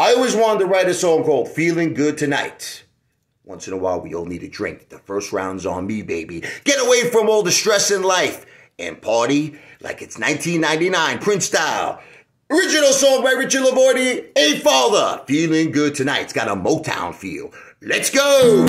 I always wanted to write a song called Feeling Good Tonight. Once in a while, we all need a drink. The first round's on me, baby. Get away from all the stress in life and party like it's 1999, Prince style. Original song by Richard Levoi, A Father. Feeling good tonight. It's got a Motown feel. Let's go!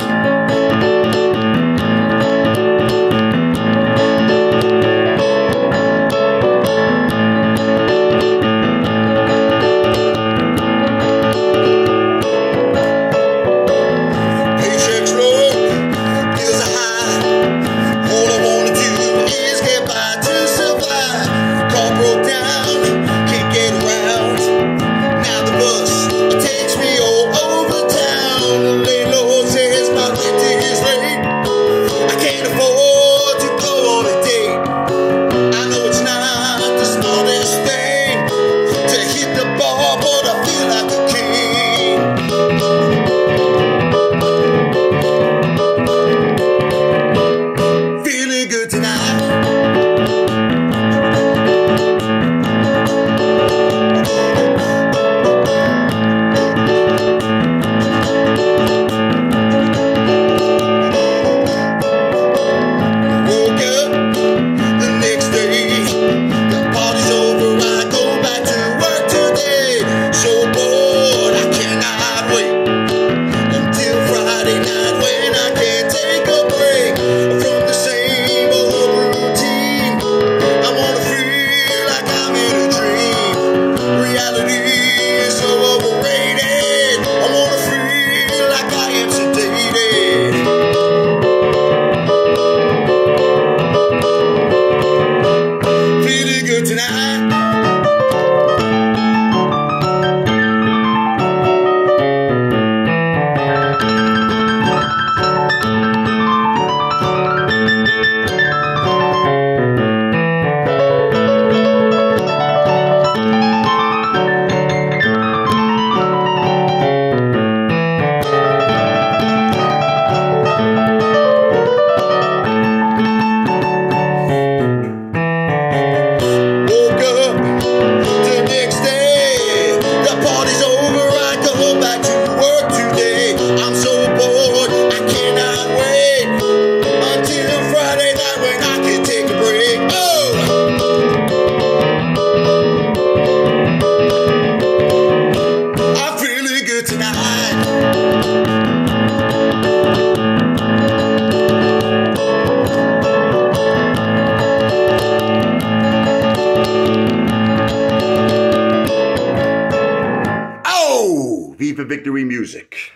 For Victory Music.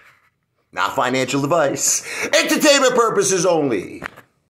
Not financial advice. Entertainment purposes only.